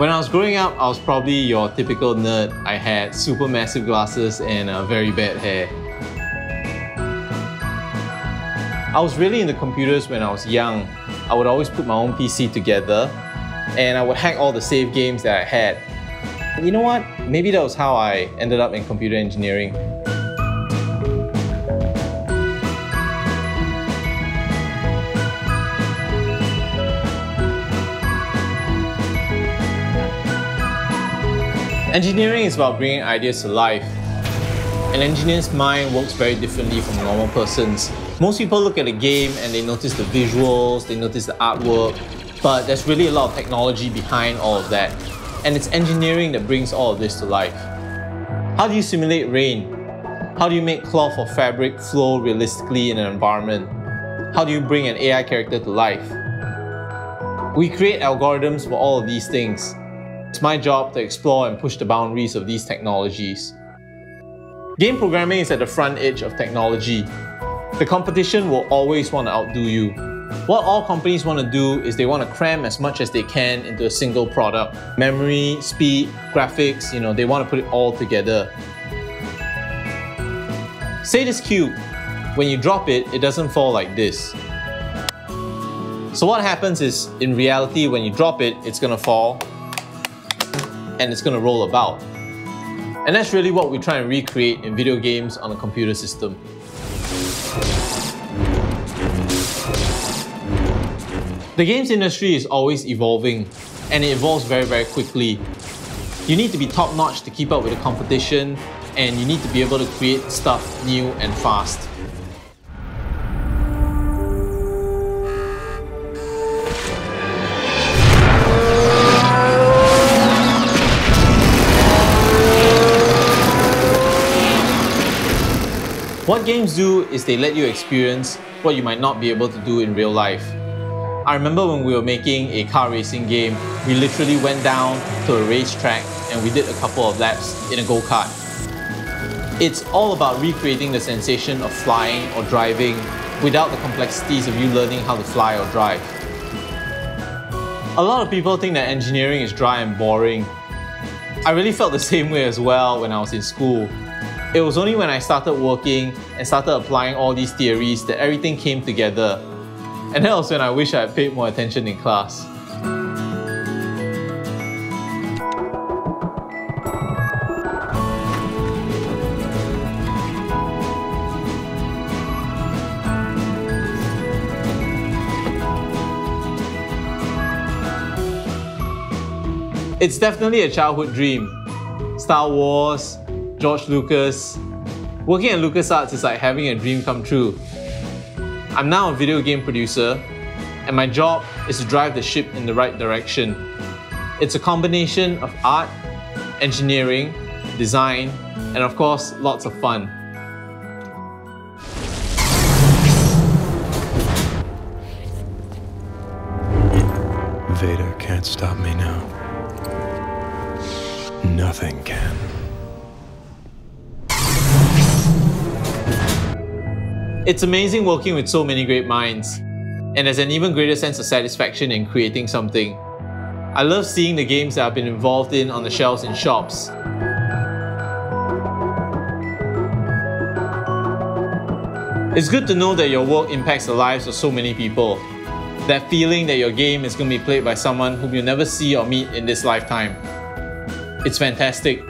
When I was growing up, I was probably your typical nerd. I had super massive glasses and a very bad hair. I was really into computers when I was young. I would always put my own PC together and I would hack all the save games that I had. You know what? Maybe that was how I ended up in computer engineering. Engineering is about bringing ideas to life. An engineer's mind works very differently from a normal person's. Most people look at a game and they notice the visuals, they notice the artwork, but there's really a lot of technology behind all of that. And it's engineering that brings all of this to life. How do you simulate rain? How do you make cloth or fabric flow realistically in an environment? How do you bring an AI character to life? We create algorithms for all of these things. It's my job to explore and push the boundaries of these technologies. Game programming is at the front edge of technology. The competition will always want to outdo you. What all companies want to do is they want to cram as much as they can into a single product. Memory, speed, graphics, you know, they want to put it all together. Say this cube. When you drop it, it doesn't fall like this. So what happens is, in reality, when you drop it, it's gonna fall and it's going to roll about. And that's really what we try and recreate in video games on a computer system. The games industry is always evolving and it evolves very, very quickly. You need to be top notch to keep up with the competition and you need to be able to create stuff new and fast. What games do is they let you experience what you might not be able to do in real life. I remember when we were making a car racing game, we literally went down to a racetrack and we did a couple of laps in a go-kart. It's all about recreating the sensation of flying or driving without the complexities of you learning how to fly or drive. A lot of people think that engineering is dry and boring. I really felt the same way as well when I was in school. It was only when I started working and started applying all these theories that everything came together. And that was when I wish I had paid more attention in class. It's definitely a childhood dream. Star Wars, George Lucas. Working at LucasArts is like having a dream come true. I'm now a video game producer, and my job is to drive the ship in the right direction. It's a combination of art, engineering, design, and of course, lots of fun. Vader can't stop me now. Nothing can. It's amazing working with so many great minds, and there's an even greater sense of satisfaction in creating something. I love seeing the games that I've been involved in on the shelves in shops. It's good to know that your work impacts the lives of so many people. That feeling that your game is going to be played by someone whom you'll never see or meet in this lifetime. It's fantastic.